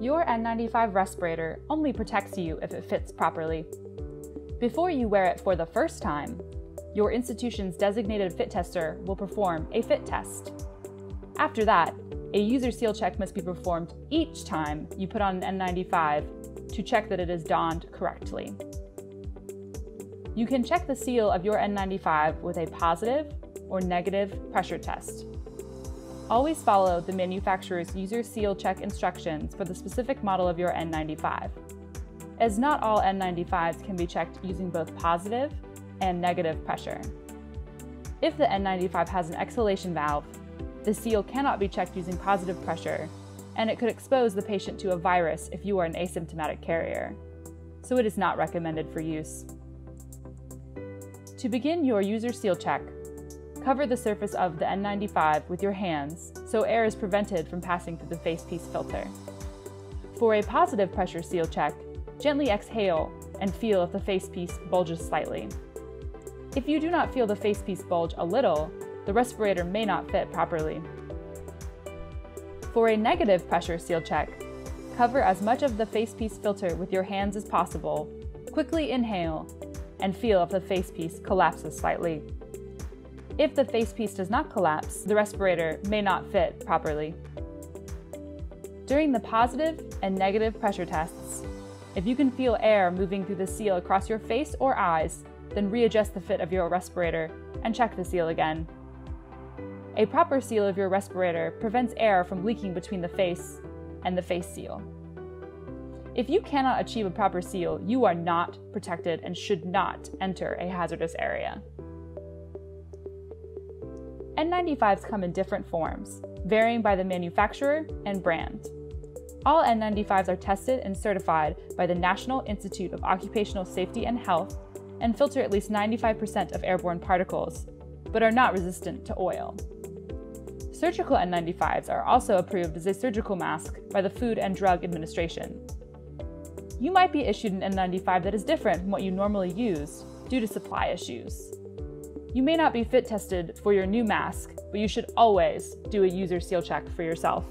Your N95 respirator only protects you if it fits properly. Before you wear it for the first time, your institution's designated fit tester will perform a fit test. After that, a user seal check must be performed each time you put on an N95 to check that it is donned correctly. You can check the seal of your N95 with a positive or negative pressure test. Always follow the manufacturer's user seal check instructions for the specific model of your N95, as not all N95s can be checked using both positive and negative pressure. If the N95 has an exhalation valve, the seal cannot be checked using positive pressure, and it could expose the patient to a virus if you are an asymptomatic carrier, so it is not recommended for use. To begin your user seal check, Cover the surface of the N95 with your hands so air is prevented from passing through the facepiece filter. For a positive pressure seal check, gently exhale and feel if the facepiece bulges slightly. If you do not feel the facepiece bulge a little, the respirator may not fit properly. For a negative pressure seal check, cover as much of the facepiece filter with your hands as possible, quickly inhale, and feel if the facepiece collapses slightly. If the facepiece does not collapse, the respirator may not fit properly. During the positive and negative pressure tests, if you can feel air moving through the seal across your face or eyes, then readjust the fit of your respirator and check the seal again. A proper seal of your respirator prevents air from leaking between the face and the face seal. If you cannot achieve a proper seal, you are not protected and should not enter a hazardous area. N95s come in different forms, varying by the manufacturer and brand. All N95s are tested and certified by the National Institute of Occupational Safety and Health and filter at least 95% of airborne particles, but are not resistant to oil. Surgical N95s are also approved as a surgical mask by the Food and Drug Administration. You might be issued an N95 that is different from what you normally use due to supply issues. You may not be fit tested for your new mask, but you should always do a user seal check for yourself.